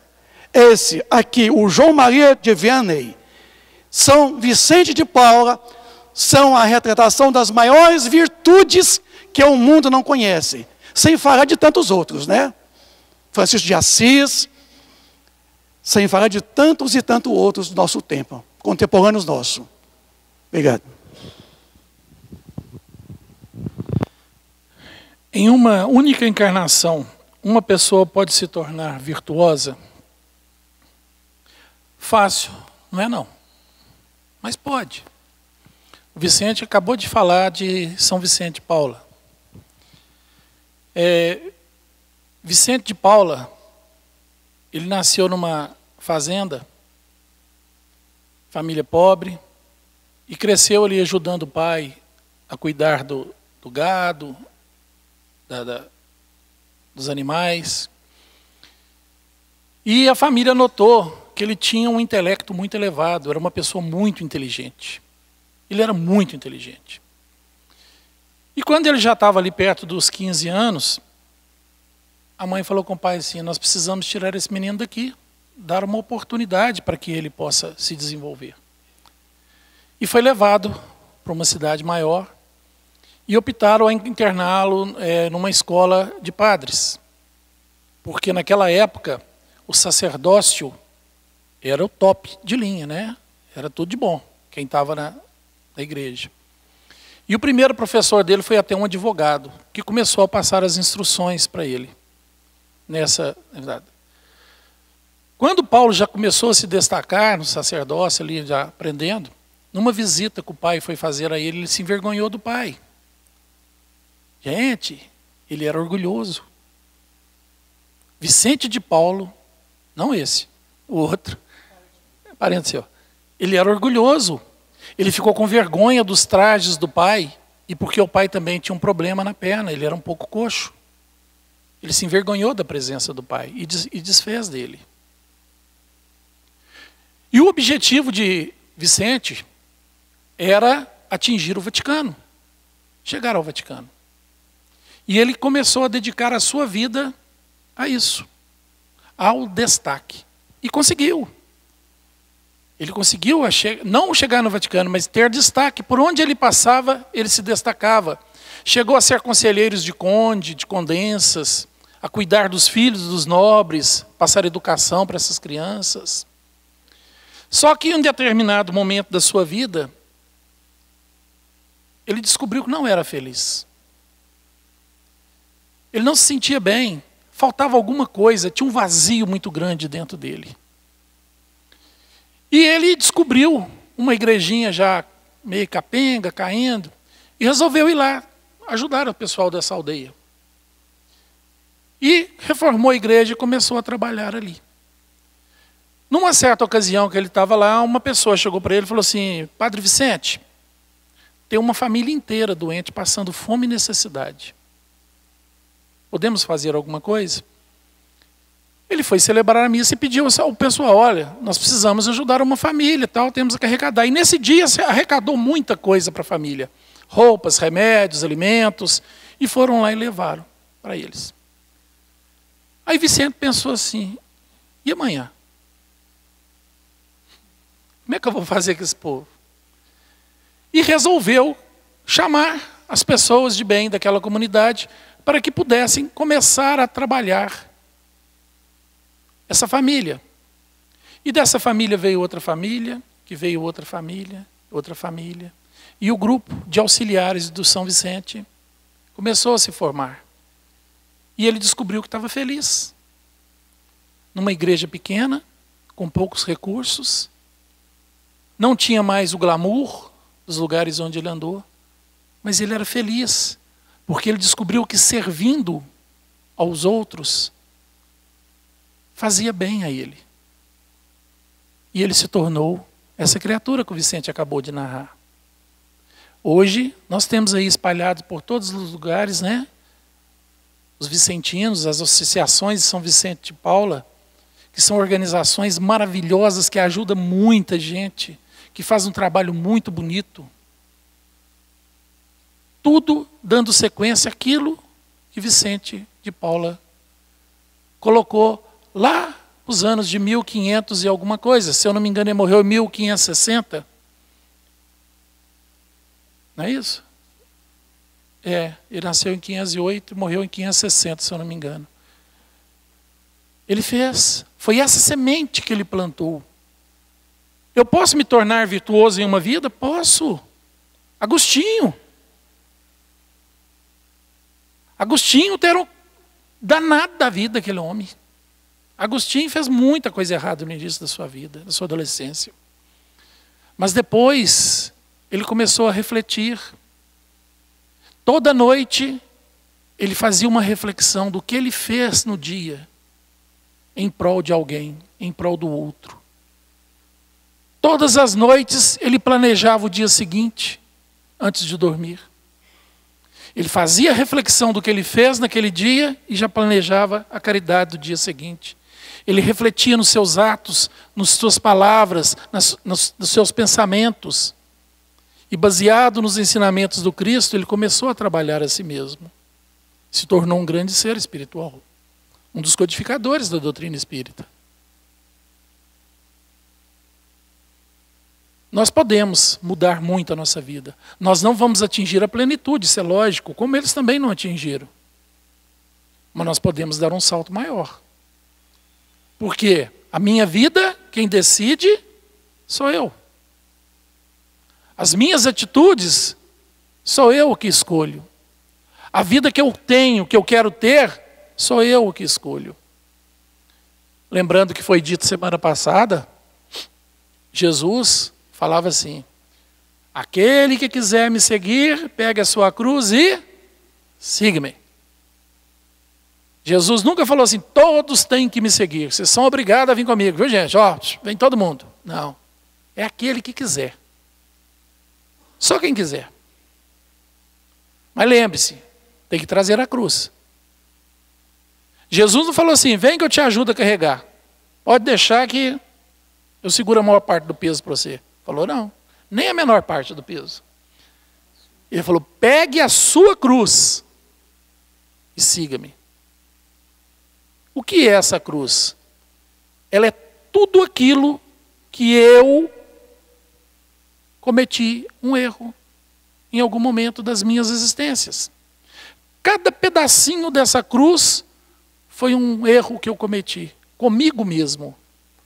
esse aqui, o João Maria de Vianney, São Vicente de Paula, são a retratação das maiores virtudes que o mundo não conhece, sem falar de tantos outros, né? Francisco de Assis, sem falar de tantos e tantos outros do nosso tempo, contemporâneos nossos. Obrigado. Em uma única encarnação, uma pessoa pode se tornar virtuosa? Fácil, não é não. Mas pode. O Vicente acabou de falar de São Vicente de Paula. É, Vicente de Paula, ele nasceu numa fazenda, família pobre, e cresceu ali ajudando o pai a cuidar do, do gado, da, da, dos animais. E a família notou que ele tinha um intelecto muito elevado, era uma pessoa muito inteligente. Ele era muito inteligente. E quando ele já estava ali perto dos 15 anos, a mãe falou com o pai assim: Nós precisamos tirar esse menino daqui, dar uma oportunidade para que ele possa se desenvolver. E foi levado para uma cidade maior e optaram em interná-lo é, numa escola de padres. Porque naquela época o sacerdócio era o top de linha, né? Era tudo de bom, quem estava na, na igreja. E o primeiro professor dele foi até um advogado, que começou a passar as instruções para ele. Nessa, Quando Paulo já começou a se destacar no sacerdócio ali, já aprendendo, numa visita que o pai foi fazer a ele, ele se envergonhou do pai. Gente, ele era orgulhoso. Vicente de Paulo, não esse, o outro, parente seu, ele era orgulhoso. Ele ficou com vergonha dos trajes do pai, e porque o pai também tinha um problema na perna, ele era um pouco coxo. Ele se envergonhou da presença do pai e, desfez dele. E o objetivo de Vicente era atingir o Vaticano, chegar ao Vaticano. E ele começou a dedicar a sua vida a isso, ao destaque. E conseguiu. Ele conseguiu não chegar no Vaticano, mas ter destaque. Por onde ele passava, ele se destacava. Chegou a ser conselheiro de conde, de condensas, a cuidar dos filhos dos nobres, passar educação para essas crianças. Só que em um determinado momento da sua vida, ele descobriu que não era feliz. Ele não se sentia bem, faltava alguma coisa, tinha um vazio muito grande dentro dele. E ele descobriu uma igrejinha já meio capenga, caindo, e resolveu ir lá ajudar o pessoal dessa aldeia. E reformou a igreja e começou a trabalhar ali. Numa certa ocasião que ele estava lá, uma pessoa chegou para ele e falou assim: Padre Vicente, tem uma família inteira doente passando fome e necessidade. Podemos fazer alguma coisa? Ele foi celebrar a missa e pediu ao pessoal: olha, nós precisamos ajudar uma família, tal, temos que arrecadar. E nesse dia se arrecadou muita coisa para a família: roupas, remédios, alimentos, e foram lá e levaram para eles. Aí Vicente pensou assim: e amanhã? Como é que eu vou fazer com esse povo? E resolveu chamar as pessoas de bem daquela comunidade para que pudessem começar a trabalhar essa família. E dessa família veio outra família, que veio outra família, outra família. E o grupo de auxiliares do São Vicente começou a se formar. E ele descobriu que estava feliz. Numa igreja pequena, com poucos recursos, não tinha mais o glamour dos lugares onde ele andou, mas ele era feliz, porque ele descobriu que servindo aos outros fazia bem a ele. E ele se tornou essa criatura que o Vicente acabou de narrar. Hoje, nós temos aí espalhados por todos os lugares, né? Os vicentinos, as associações de São Vicente de Paula, que são organizações maravilhosas que ajudam muita gente, que fazem um trabalho muito bonito. Tudo dando sequência àquilo que Vicente de Paula colocou lá os anos de 1500 e alguma coisa. Se eu não me engano, ele morreu em 1560. Não é isso? É, ele nasceu em 508 e morreu em 560, se eu não me engano. Ele fez. Foi essa semente que ele plantou. Eu posso me tornar virtuoso em uma vida? Posso. Agostinho. Agostinho era um danado da vida, aquele homem. Agostinho fez muita coisa errada no início da sua vida, da sua adolescência. Mas depois, ele começou a refletir. Toda noite, ele fazia uma reflexão do que ele fez no dia em prol de alguém, em prol do outro. Todas as noites, ele planejava o dia seguinte, antes de dormir. Ele fazia reflexão do que ele fez naquele dia e já planejava a caridade do dia seguinte. Ele refletia nos seus atos, nas suas palavras, nas, nos, nos seus pensamentos. E baseado nos ensinamentos do Cristo, ele começou a trabalhar a si mesmo. Se tornou um grande ser espiritual. Um dos codificadores da doutrina espírita. Nós podemos mudar muito a nossa vida. Nós não vamos atingir a plenitude, isso é lógico, como eles também não atingiram. Mas nós podemos dar um salto maior. Porque a minha vida, quem decide, sou eu. As minhas atitudes, sou eu que escolho. A vida que eu tenho, que eu quero ter, sou eu que escolho. Lembrando que foi dito semana passada, Jesus falava assim: Aquele que quiser me seguir, pegue a sua cruz e siga-me. Jesus nunca falou assim, todos têm que me seguir, vocês são obrigados a vir comigo, viu gente? Ó, vem todo mundo. Não. É aquele que quiser. Só quem quiser. Mas lembre-se, tem que trazer a cruz. Jesus não falou assim, vem que eu te ajudo a carregar. Pode deixar que eu seguro a maior parte do peso para você. Falou, não. Nem a menor parte do peso. Ele falou, pegue a sua cruz e siga-me. O que é essa cruz? Ela é tudo aquilo que eu cometi um erro em algum momento das minhas existências. Cada pedacinho dessa cruz foi um erro que eu cometi comigo mesmo.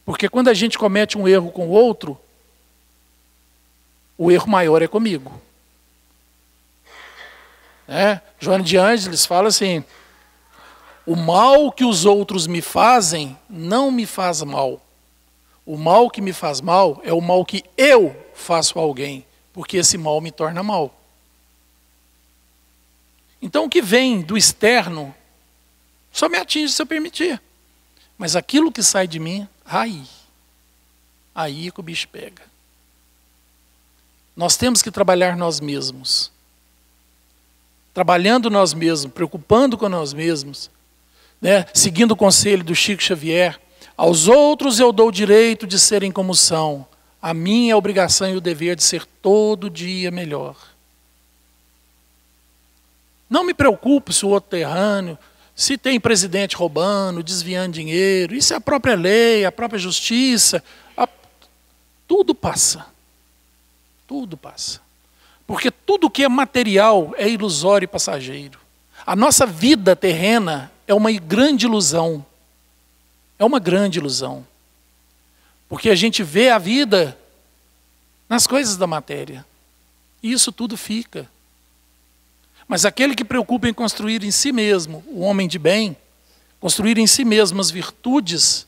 Porque quando a gente comete um erro com o outro, o erro maior é comigo. É? Joana de Ângeles fala assim: o mal que os outros me fazem não me faz mal. O mal que me faz mal é o mal que eu faço a alguém, porque esse mal me torna mal. Então o que vem do externo só me atinge se eu permitir. Mas aquilo que sai de mim, aí, aí que o bicho pega. Nós temos que trabalhar nós mesmos. Trabalhando nós mesmos, preocupando com nós mesmos, né, seguindo o conselho do Chico Xavier, aos outros eu dou o direito de serem como são, a minha obrigação e o dever de ser todo dia melhor. Não me preocupo se o outro terrâneo, se tem presidente roubando, desviando dinheiro, isso é a própria lei, a própria justiça, a... tudo passa. Tudo passa. Porque tudo que é material é ilusório e passageiro. A nossa vida terrena é uma grande ilusão. É uma grande ilusão. Porque a gente vê a vida nas coisas da matéria. E isso tudo fica. Mas aquele que preocupa em construir em si mesmo, o homem de bem, construir em si mesmo as virtudes,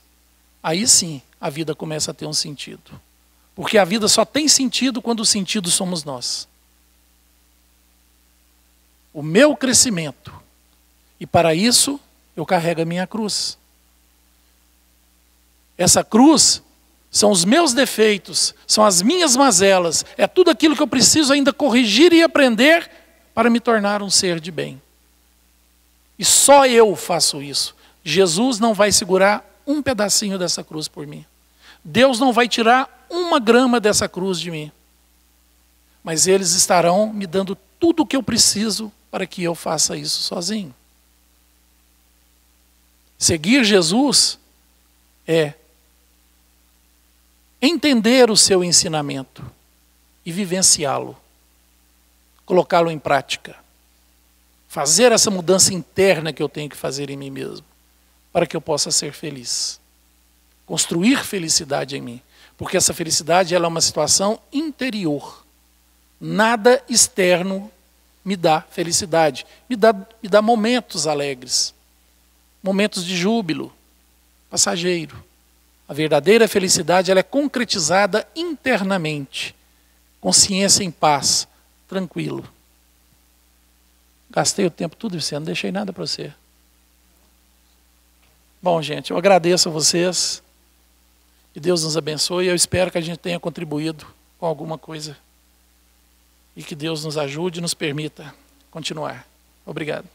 aí sim a vida começa a ter um sentido. Porque a vida só tem sentido quando o sentido somos nós. O meu crescimento. E para isso, eu carrego a minha cruz. Essa cruz são os meus defeitos, são as minhas mazelas, é tudo aquilo que eu preciso ainda corrigir e aprender para me tornar um ser de bem. E só eu faço isso. Jesus não vai segurar um pedacinho dessa cruz por mim. Deus não vai tirar uma grama dessa cruz de mim. Mas eles estarão me dando tudo o que eu preciso para que eu faça isso sozinho. Seguir Jesus é entender o seu ensinamento e vivenciá-lo, colocá-lo em prática. Fazer essa mudança interna que eu tenho que fazer em mim mesmo, para que eu possa ser feliz. Construir felicidade em mim, porque essa felicidade ela é uma situação interior. Nada externo me dá felicidade, me dá, me dá momentos alegres, momentos de júbilo, passageiro. A verdadeira felicidade ela é concretizada internamente, consciência em paz, tranquilo. Gastei o tempo tudo isso, não deixei nada para você. Bom, gente, eu agradeço a vocês. Que Deus nos abençoe. Eu espero que a gente tenha contribuído com alguma coisa. E que Deus nos ajude e nos permita continuar. Obrigado.